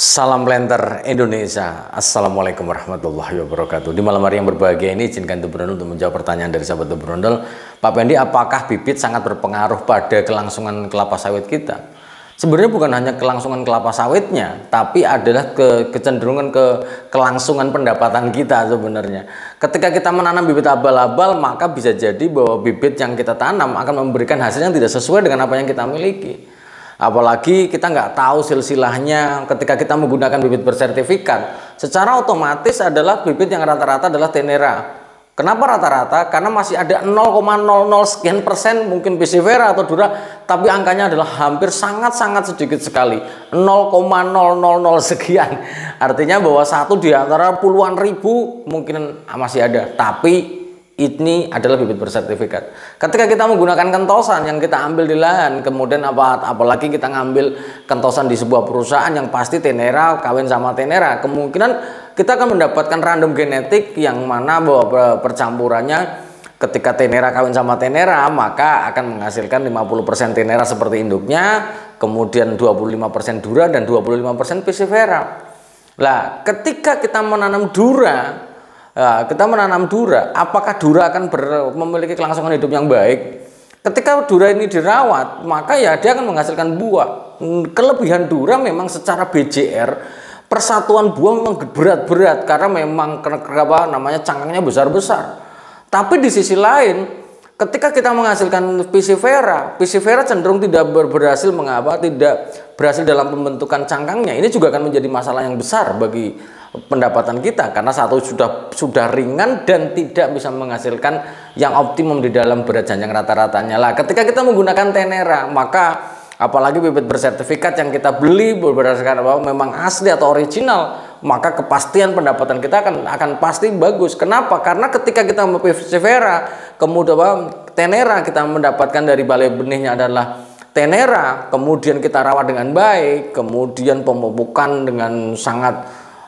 Salam Planter Indonesia. Assalamualaikum warahmatullahi wabarakatuh. Di malam hari yang berbahagia ini izinkan The Brondel untuk menjawab pertanyaan dari sahabat The Brondel Pak Pendi apakah bibit sangat berpengaruh pada kelangsungan kelapa sawit kita? Sebenarnya bukan hanya kelangsungan kelapa sawitnya Tapi adalah ke, kecenderungan ke kelangsungan pendapatan kita sebenarnya. Ketika kita menanam bibit abal-abal maka bisa jadi bahwa bibit yang kita tanam akan memberikan hasil yang tidak sesuai dengan apa yang kita miliki Apalagi kita nggak tahu silsilahnya ketika kita menggunakan bibit bersertifikat. Secara otomatis adalah bibit yang rata-rata adalah tenera. Kenapa rata-rata? Karena masih ada 0,00 sekian persen mungkin piscifera atau dura, tapi angkanya adalah hampir sangat-sangat sedikit sekali. 0,000 sekian. Artinya bahwa satu di antara puluhan ribu mungkin masih ada, tapi ini adalah bibit bersertifikat. Ketika kita menggunakan kentosan yang kita ambil di lahan, kemudian apa apalagi kita ngambil kentosan di sebuah perusahaan yang pasti tenera kawin sama tenera, kemungkinan kita akan mendapatkan random genetik yang mana bahwa percampurannya ketika tenera kawin sama tenera maka akan menghasilkan 50% tenera seperti induknya, kemudian 25% dura dan 25% piscifera. Lah, ketika kita menanam dura Nah, kita menanam dura, apakah dura akan ber, memiliki kelangsungan hidup yang baik? Ketika dura ini dirawat, maka ya dia akan menghasilkan buah. Kelebihan dura memang secara BJR persatuan buah memang berat-berat karena memang kenapa namanya cangkangnya besar-besar. Tapi di sisi lain, ketika kita menghasilkan piscifera, piscifera cenderung tidak berhasil mengapa tidak berhasil dalam pembentukan cangkangnya. Ini juga akan menjadi masalah yang besar bagi pendapatan kita karena satu sudah sudah ringan dan tidak bisa menghasilkan yang optimum di dalam berat janjang rata-ratanya. Lah ketika kita menggunakan tenera maka apalagi bibit bersertifikat yang kita beli berdasarkan apa memang asli atau original maka kepastian pendapatan kita akan akan pasti bagus. Kenapa? Karena ketika kita persevera kemudian apa, tenera kita mendapatkan dari balai benihnya adalah tenera kemudian kita rawat dengan baik kemudian pemupukan dengan sangat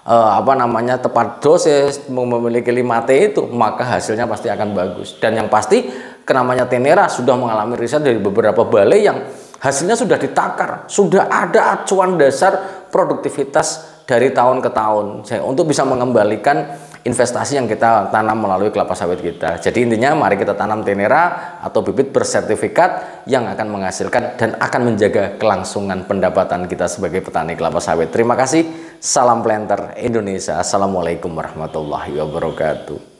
uh, apa namanya tepat dosis memiliki 5T itu maka hasilnya pasti akan bagus dan yang pasti kenamanya Tenera sudah mengalami riset dari beberapa balai yang hasilnya sudah ditakar sudah ada acuan dasar produktivitas dari tahun ke tahun untuk bisa mengembalikan investasi yang kita tanam melalui kelapa sawit kita. Jadi intinya mari kita tanam tenera atau bibit bersertifikat yang akan menghasilkan dan akan menjaga kelangsungan pendapatan kita sebagai petani kelapa sawit. Terima kasih. Salam planter Indonesia. Assalamualaikum warahmatullahi wabarakatuh.